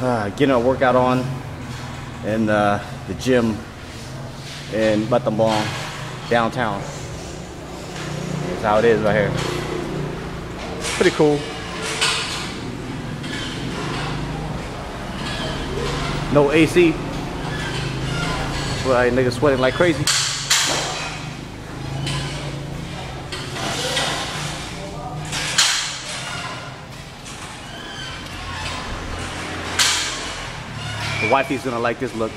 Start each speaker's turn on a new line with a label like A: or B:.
A: uh, getting a workout on in uh, the gym in Battambang, downtown. That's how it is right here. Pretty cool. No AC. That's why niggas sweating like crazy. The wifey's gonna like this look.